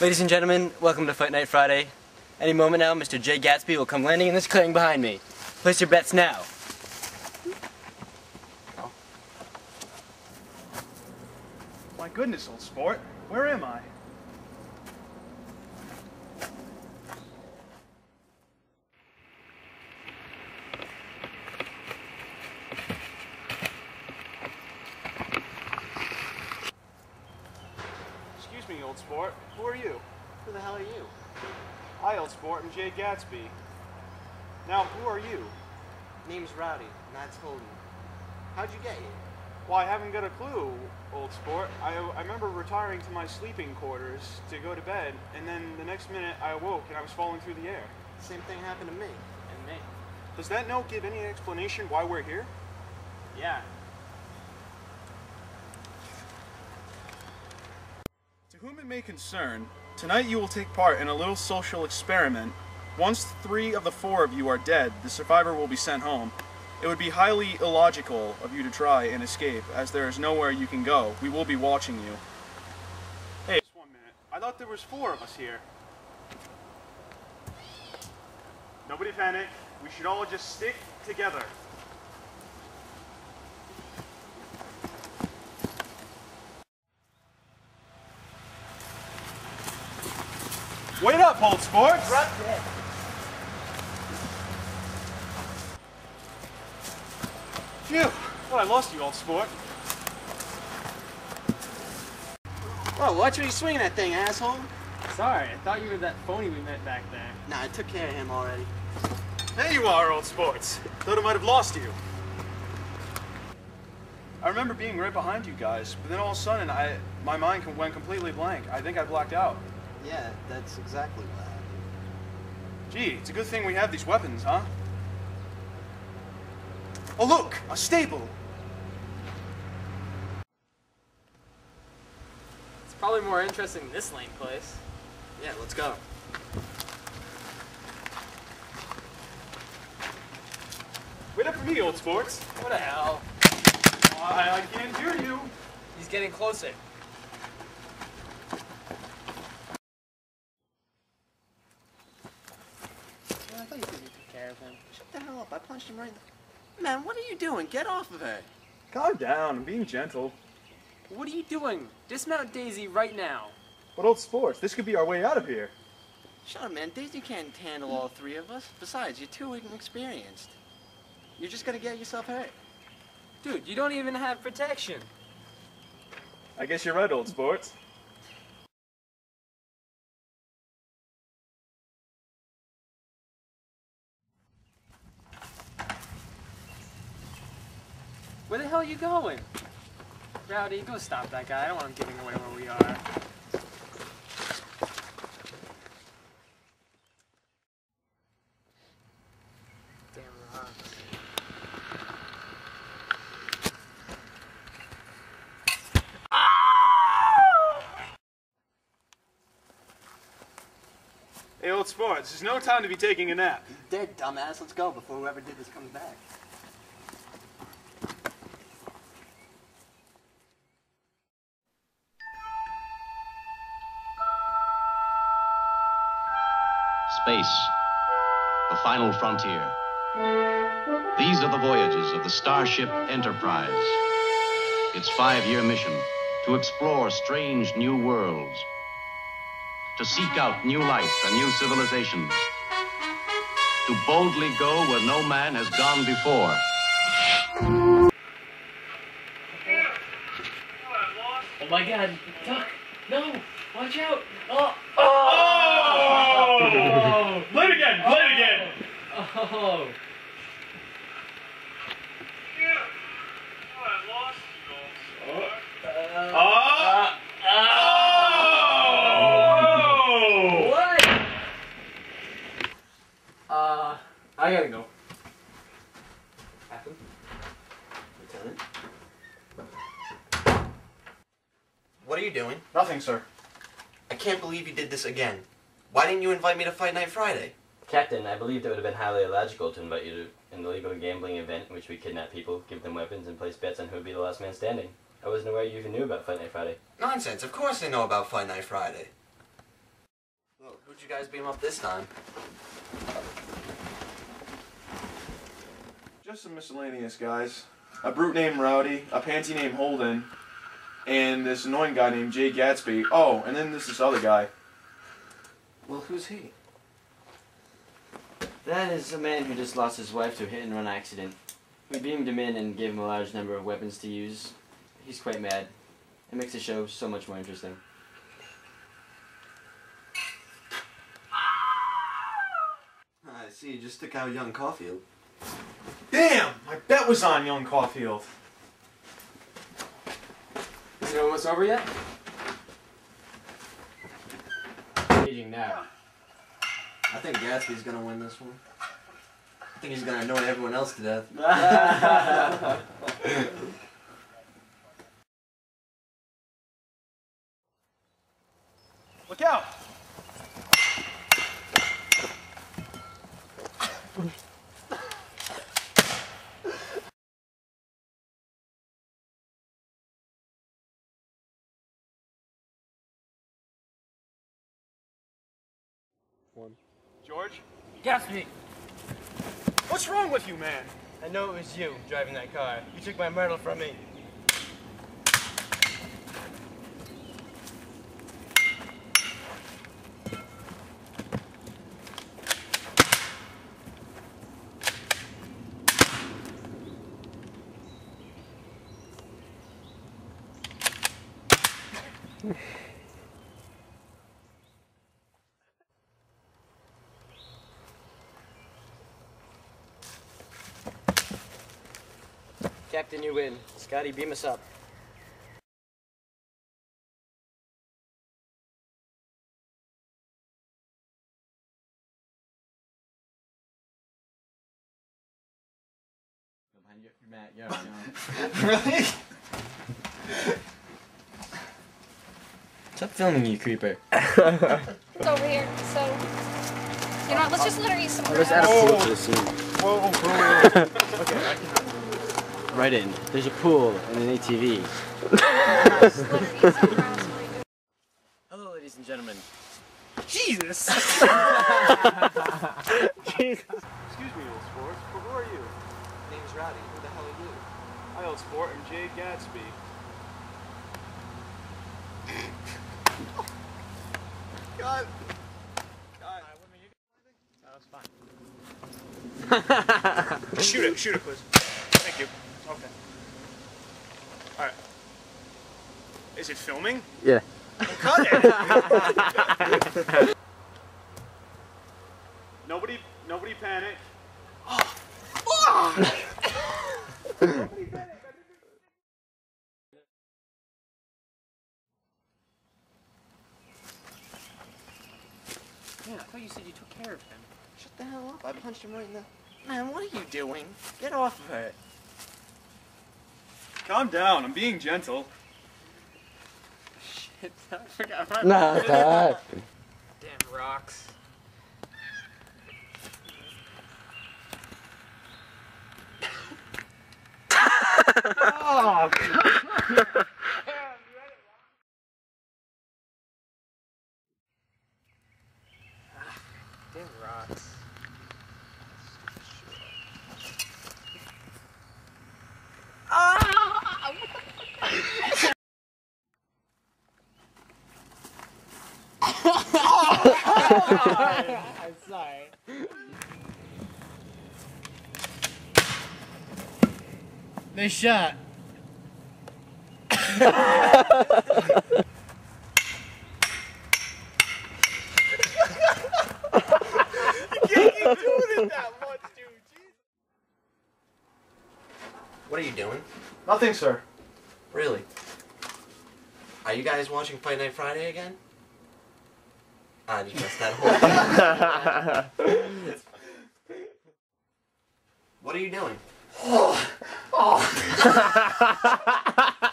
Ladies and gentlemen, welcome to Fight Night Friday. Any moment now, Mr. Jay Gatsby will come landing in this clearing behind me. Place your bets now. My goodness, old sport. Where am I? Excuse me, old sport. Who are you? Who the hell are you? Hi, old sport. I'm Jay Gatsby. Now, who are you? Name's Rowdy, and that's Holden. How'd you get here? Well, I haven't got a clue, old sport. I, I remember retiring to my sleeping quarters to go to bed, and then the next minute I awoke and I was falling through the air. Same thing happened to me. And me. Does that note give any explanation why we're here? Yeah. To whom it may concern, tonight you will take part in a little social experiment. Once three of the four of you are dead, the survivor will be sent home. It would be highly illogical of you to try and escape, as there is nowhere you can go. We will be watching you. Hey, just one minute. I thought there was four of us here. Nobody panic. We should all just stick together. Wait up, old sports! Phew! Well, I lost you, old sport. Whoa, watch where you swinging that thing, asshole. Sorry, I thought you were that phony we met back there. Nah, I took care of him already. There you are, old sports. Thought I might have lost you. I remember being right behind you guys, but then all of a sudden, I my mind went completely blank. I think I blacked out. Yeah, that's exactly what happened. Gee, it's a good thing we have these weapons, huh? Oh look, a stable. It's probably more interesting than this lame place. Yeah, let's go. Wait up for me, old sports. What the hell? I, I can't hear you. He's getting closer. I thought you said you took care of him. Shut the hell up. I punched him right in the... Man, what are you doing? Get off of it. Calm down. I'm being gentle. What are you doing? Dismount Daisy right now. But old sports, this could be our way out of here. Shut up, man. Daisy can't handle all three of us. Besides, you're too inexperienced. You're just gonna get yourself hurt. Dude, you don't even have protection. I guess you're right, old sports. Where the hell are you going? Rowdy, go stop that guy. I don't want him giving away where we are. Damn rocks. Hey, old sports, there's no time to be taking a nap. Dead, dumbass. Let's go before whoever did this comes back. Frontier. These are the voyages of the Starship Enterprise. Its five year mission to explore strange new worlds, to seek out new life and new civilizations, to boldly go where no man has gone before. Oh my god, Duck! No! Watch out! Oh! Oh! Play it again, play it again! Oh! Oh! Oh! What? Uh, I gotta go. Captain? Lieutenant? What are you doing? Nothing, sir. I can't believe you did this again. Why didn't you invite me to Fight Night Friday? Captain, I believed it would have been highly illogical to invite you to an illegal gambling event in which we kidnap people, give them weapons, and place bets on who would be the last man standing. I wasn't aware you even knew about Fight Night Friday. Nonsense. Of course I know about Fight Night Friday. Well, who'd you guys beat him up this time? Just some miscellaneous guys. A brute named Rowdy, a pansy named Holden, and this annoying guy named Jay Gatsby. Oh, and then this this other guy. Well, who's he? That is a man who just lost his wife to a hit and run accident. We beamed him in and gave him a large number of weapons to use. He's quite mad. It makes the show so much more interesting. I see. You just took out young Caulfield. Damn! My bet was on young Caulfield. Is it almost over yet? Aging now. I think Gatsby's gonna win this one. I think he's gonna annoy everyone else to death. Look out! George? me! What's wrong with you, man? I know it was you driving that car. You took my Myrtle from me. Captain, you win. Scotty, beam us up. Matt, yeah. really? Stop filming, you creeper. It's over here. So, you know what? Let's just let her eat some Let's add a pool to the scene. Whoa, whoa, okay, I. Right in. There's a pool and an ATV. Just let her eat some grass before you go. Hello, ladies and gentlemen. Jesus! Jesus! Excuse me, old sport, but who are you? My Name's Rowdy. Who the hell are you? Hi, old sport. I'm Jay Gatsby. God. God. shoot it, shoot it, please. Thank you. Okay. Alright. Is it filming? Yeah. Cut it! nobody, nobody panic. Man, I thought you said you took care of him. Shut the hell up. I punched him right in the. Man, what are you doing? Get off of it. Calm down, I'm being gentle. Shit, I forgot my Nah, damn rocks. oh, God. Damn rocks. I'm sorry. Nice shot. What are you doing? Nothing, sir. Really? Are you guys watching Fight Night Friday again? Ah, I just missed that whole thing. what are you doing? oh. oh.